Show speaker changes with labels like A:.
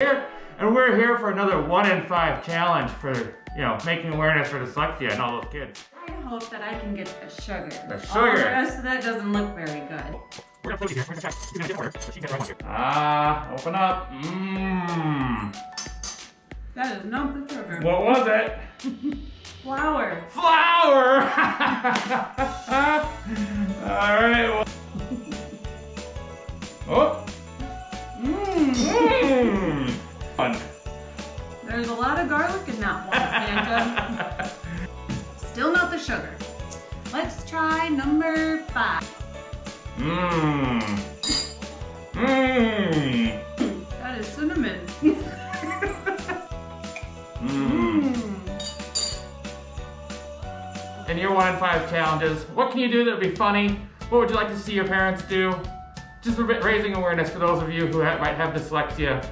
A: here, and we're here for another one in five challenge for, you know, making awareness for dyslexia and all those kids.
B: I hope that I can get a sugar.
A: A
B: All
A: sugar.
B: the rest of that doesn't look very good.
A: We're gonna play with you here. We're gonna try. We're gonna get order. So she can get right one here. Ah, open up. Mmm.
B: That is not the sugar.
A: What was it?
B: Flour.
A: Flour! Alright. Well. Oh.
B: Mmm.
A: Mmm.
B: There's a lot of garlic in that one, Santa. Still not the sugar. Let's try number five.
A: Mmm. Mmm.
B: That is cinnamon.
A: Mmm.
B: Mmm.
A: In your one in five challenges, what can you do that would be funny? What would you like to see your parents do? Just raising awareness for those of you who ha might have dyslexia